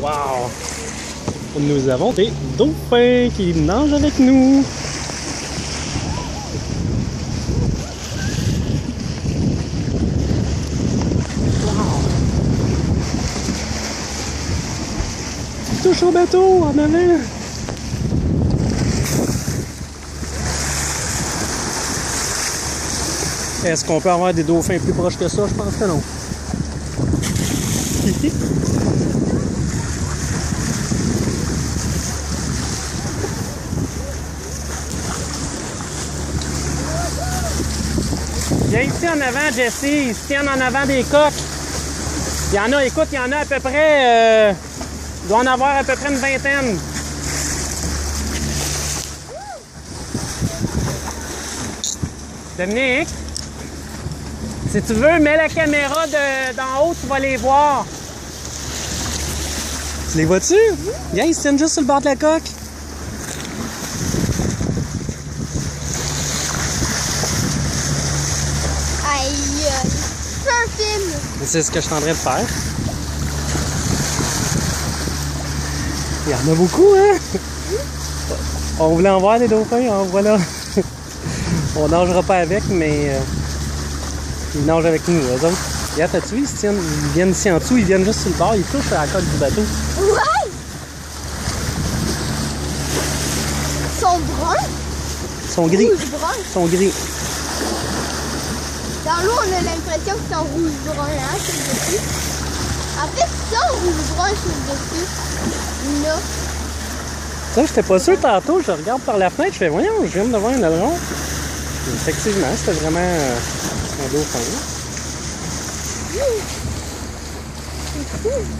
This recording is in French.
Wow! Nous avons des dauphins qui nagent avec nous. Wow! Touche au bateau en avant! Est-ce qu'on peut avoir des dauphins plus proches que ça? Je pense que non. Viens ici en avant, Jesse. Ils se tiennent en avant des coques. Il y en a, écoute, il y en a à peu près. Euh, il doit en avoir à peu près une vingtaine. Dominique, si tu veux, mets la caméra de- d'en haut, tu vas les voir. Tu les vois-tu? Viens, ils se tiennent juste sur le bord de la coque. Aïe, aïe. C'est un film. C'est ce que je suis en train de faire. Il y en a beaucoup, hein? On voulait en voir des dauphins, en voilà. On nagera pas avec, mais euh, ils nagent avec nous, eux autres. Regarde, t'as-tu vu, ils, tiennent, ils viennent ici en dessous, ils viennent juste sur le bord, ils touchent à la coque du bateau. Ouais. Ils sont bruns? Ils sont gris, ils sont gris. Dans l'eau, on a l'impression qu'ils sont rouge brun, hein, sur le dessus. En fait, ils sont rouge brun sur le dessus. Là. Ça, j'étais pas sûr tantôt, je regarde par la fenêtre, je fais, voyons, je viens de voir un aileron. Effectivement, c'était vraiment euh, un dauphin. C'est fou.